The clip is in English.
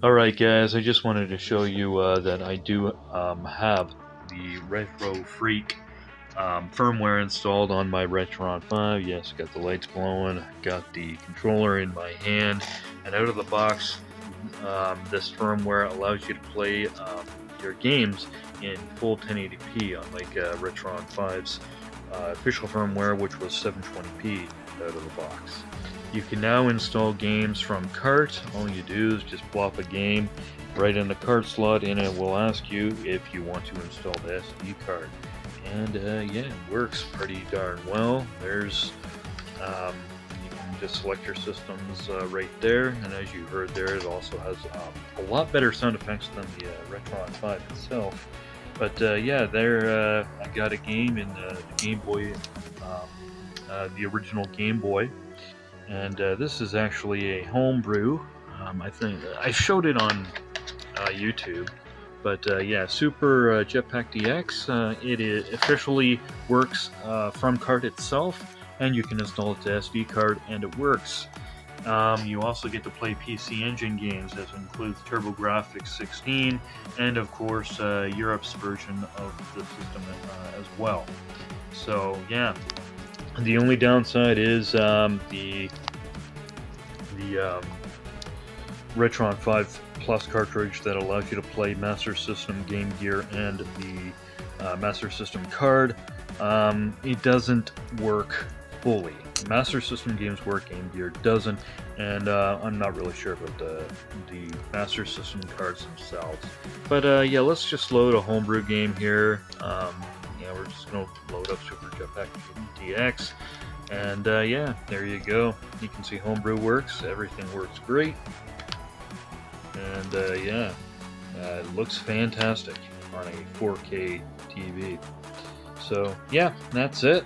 Alright guys, I just wanted to show you uh, that I do um, have the Retro Freak um, firmware installed on my Retron 5. Yes, got the lights glowing, got the controller in my hand, and out of the box, um, this firmware allows you to play um, your games in full 1080p, unlike uh, Retron 5's uh, official firmware, which was 720p out of the box. You can now install games from cart. All you do is just plop a game right in the cart slot and it will ask you if you want to install the SD card. And uh, yeah, it works pretty darn well. There's, um, you can just select your systems uh, right there, and as you heard there, it also has um, a lot better sound effects than the uh, Retron 5 itself. But uh, yeah, there uh, I got a game in the Game Boy, um, uh, the original Game Boy and uh, this is actually a homebrew. Um, I think I showed it on uh, YouTube, but uh, yeah, Super uh, JetPak DX. Uh, it officially works uh, from cart itself, and you can install it to SD card, and it works. Um, you also get to play PC Engine games, as includes TurboGrafx 16, and of course Europe's version of the system as well. So yeah, the only downside is um, the the um, Retron 5 Plus cartridge that allows you to play Master System, Game Gear, and the uh, Master System card. Um, it doesn't work fully. Master System games work, Game Gear doesn't, and uh, I'm not really sure about the, the Master System cards themselves. But uh, yeah, let's just load a homebrew game here. Um, just going to load up Super JetPak DX. And uh, yeah, there you go. You can see Homebrew works. Everything works great. And uh, yeah, uh, it looks fantastic on a 4K TV. So yeah, that's it.